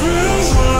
feels right